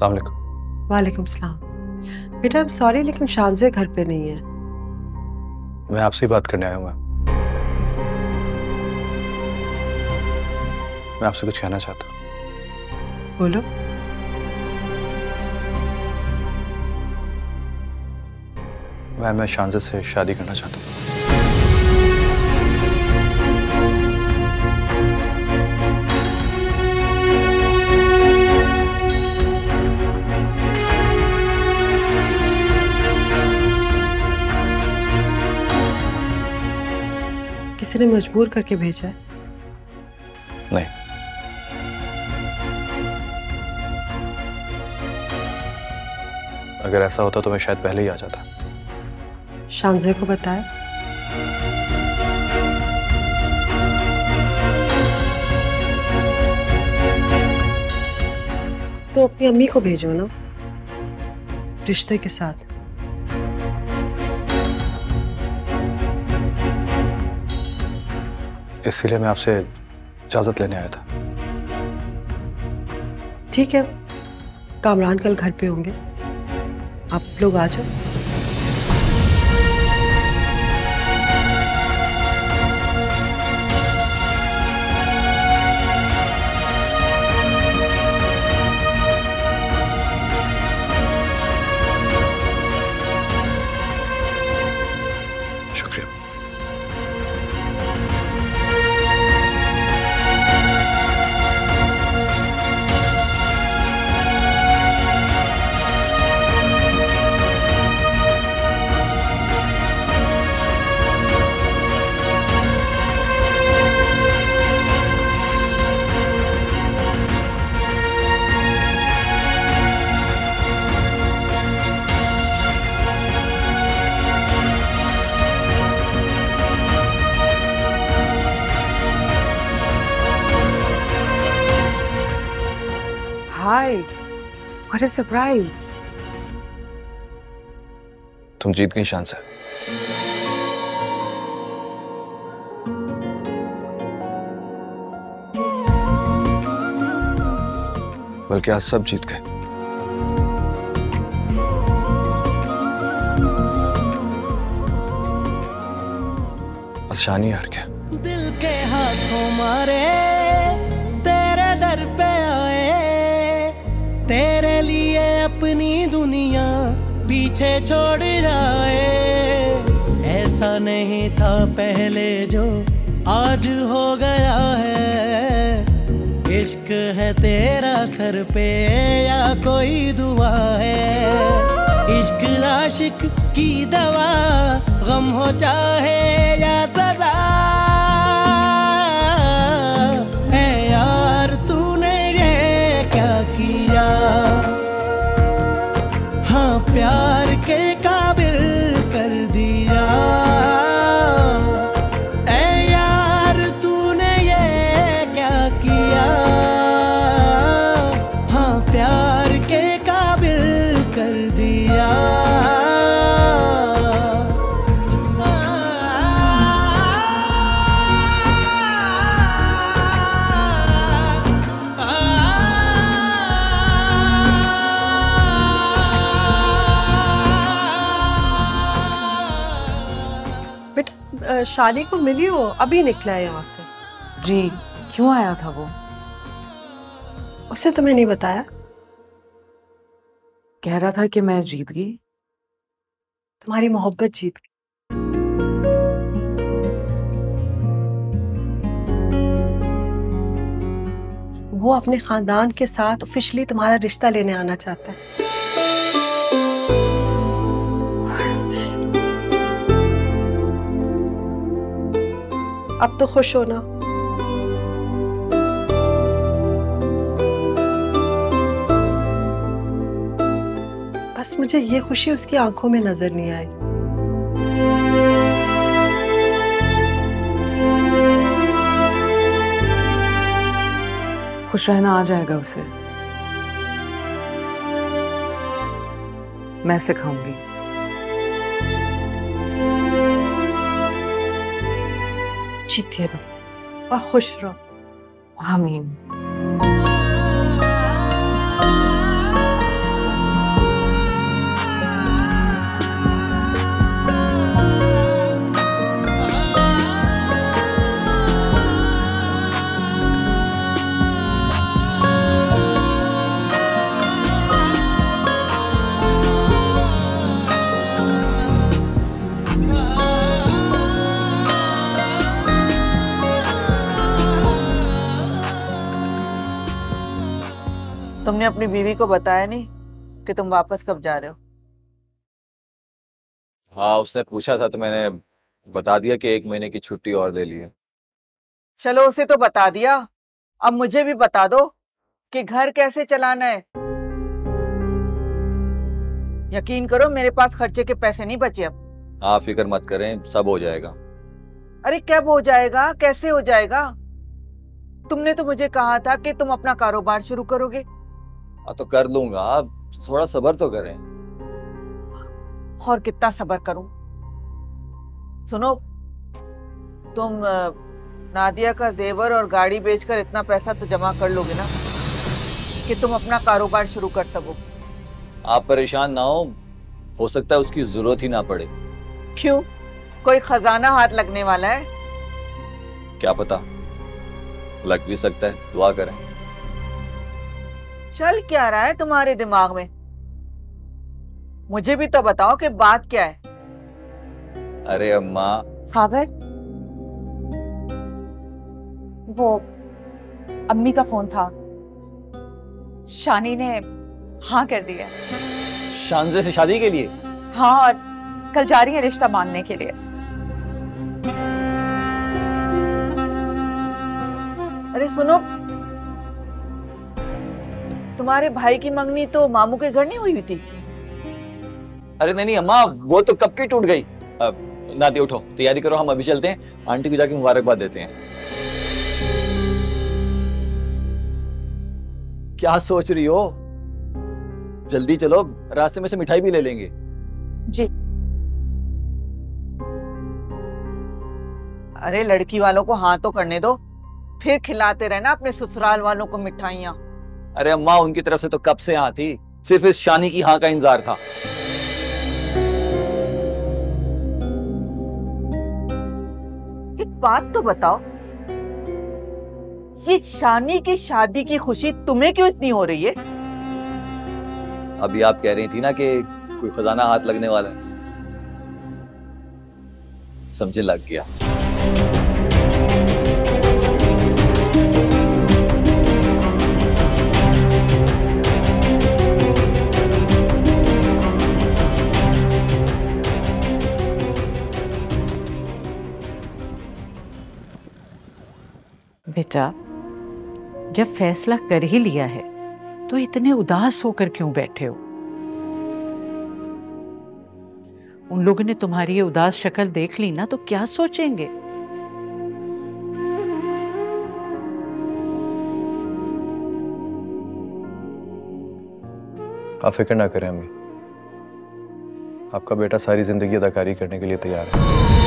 सलाम वालेकुम। सलाम। बेटा सॉरी लेकिन शानजे घर पे नहीं है। मैं आपसे बात करने आया हूँ मैं आपसे कुछ कहना चाहता हूँ। बोलो। मैं मैं शानजे से शादी करना चाहता हूँ। किसी ने मजबूर करके भेजा है? नहीं। अगर ऐसा होता तो मैं शायद पहले ही आ जाता। शानजे को बताया तो अपनी अम्मी को भेजो ना। रिश्ते के साथ। इसीलिए मैं आपसे इजाज़त लेने आया था। ठीक है। कामरान कल घर पे होंगे। आप लोग आ जाओ। Hi. What a surprise. तुम जीत गई शान से बल्कि आज सब जीत गए बस शानी हार गया दिल के हाथों मारे तेरे लिए अपनी दुनिया पीछे छोड़ जाए ऐसा नहीं था पहले जो आज हो गया है। इश्क है तेरा सर पे या कोई दुआ है। इश्क आशिक की दवा गम हो चाहे या सजा। शादी को मिली हो? अभी निकला है यहाँ से। जी क्यों आया था वो? उसने तुम्हें नहीं बताया। कह रहा था कि मैं जीत गई। तुम्हारी मोहब्बत जीत गई। वो अपने खानदान के साथ ऑफिशियली तुम्हारा रिश्ता लेने आना चाहता है। अब तो खुश हो ना बस मुझे ये खुशी उसकी आँखों में नज़र नहीं आई। खुश रहना आ जाएगा उसे। मैं सिखाऊँगी जीतिए रहो और खुश रहो। आमीन। तुमने अपनी बीवी को बताया नहीं कि तुम वापस कब जा रहे हो? हाँ उसने पूछा था तो मैंने बता दिया कि एक महीने की छुट्टी और ले ली है। चलो उसे तो बता दिया। अब मुझे भी बता दो कि घर कैसे चलाना है। यकीन करो मेरे पास खर्चे के पैसे नहीं बचे अब। हाँ फ़िक्र मत करें सब हो जाएगा। अरे कब हो जाएगा? कैसे हो जाएगा? तुमने तो मुझे कहा था कि तुम अपना कारोबार शुरू करोगे। तो कर लूँगा। आप थोड़ा सबर तो करें। और कितना सबर करूँ? सुनो तुम नादिया का जेवर और गाड़ी बेचकर इतना पैसा तो जमा कर लोगे ना कि तुम अपना कारोबार शुरू कर सको। आप परेशान ना हो हो सकता है उसकी ज़रूरत ही ना पड़े। क्यों? कोई खजाना हाथ लगने वाला है? क्या पता? लग भी सकता है दुआ करें। चल क्या रहा है तुम्हारे दिमाग में? मुझे भी तो बताओ कि बात क्या है। अरे अम्मा। साबर वो अम्मी का फ़ोन था। शानी ने हाँ कर दिया। शानजे से शादी के लिए? हाँ और कल जा रही है रिश्ता मांगने के लिए। अरे सुनो तुम्हारे भाई की मंगनी तो मामू के घर नहीं हुई हुई थी? अरे नहीं नहीं अम्मा वो तो कब की टूट गई? अब नाती उठो तैयारी करो हम अभी चलते हैं। आंटी को जाके मुबारकबाद देते हैं। क्या सोच रही हो? जल्दी चलो रास्ते में से मिठाई भी ले लेंगे। जी। अरे लड़की वालों को हाँ तो करने दो। फिर खिलाते रहना अपने ससुराल वालों को मिठाइयाँ। अरे अम्मा उनकी तरफ़ से तो कब से हाँ थी सिर्फ़ इस शानी की हाँ का इंतज़ार था। एक बात तो बताओ। ये शानी की शादी की खुशी तुम्हें क्यों इतनी हो रही है? अभी आप कह रही थी ना कि कोई खजाना हाथ लगने वाला है। समझे लग गया। बेटा, जब फैसला कर ही लिया है तो इतने उदास होकर क्यों बैठे हो? उन लोगों ने तुम्हारी ये उदास शक्ल देख ली ना तो क्या सोचेंगे? आप फ़िक्र ना करें अम्मी। आपका बेटा सारी ज़िंदगी अदाकारी करने के लिए तैयार है।